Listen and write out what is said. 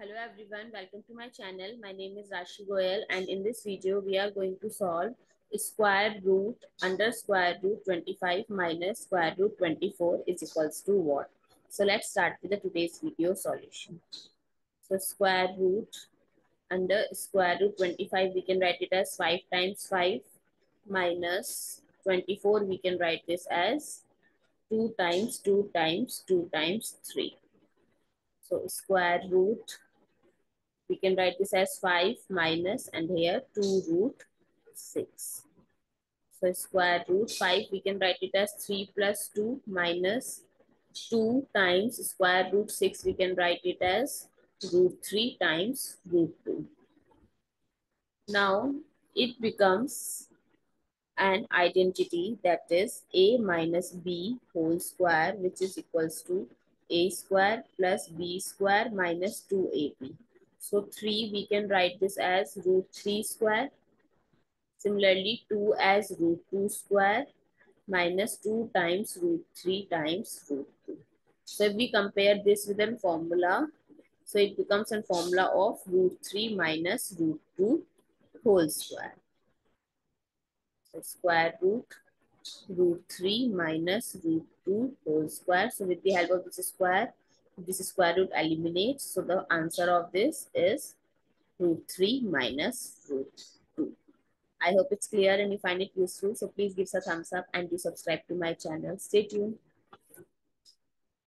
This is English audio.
Hello everyone, welcome to my channel. My name is Rashi Goel and in this video we are going to solve square root under square root 25 minus square root 24 is equals to what? So let's start with the today's video solution. So square root under square root 25 we can write it as 5 times 5 minus 24 we can write this as 2 times 2 times 2 times 3. So square root we can write this as 5 minus and here 2 root 6. So square root 5, we can write it as 3 plus 2 minus 2 times square root 6, we can write it as root 3 times root 2. Now it becomes an identity that is a minus b whole square which is equals to a square plus b square minus 2ab. So 3, we can write this as root 3 square. Similarly, 2 as root 2 square minus 2 times root 3 times root 2. So if we compare this with a formula, so it becomes a formula of root 3 minus root 2 whole square. So square root root 3 minus root 2 whole square. So with the help of this square, this square root eliminates. So the answer of this is root 3 minus root 2. I hope it's clear and you find it useful. So please give us a thumbs up and do subscribe to my channel. Stay tuned.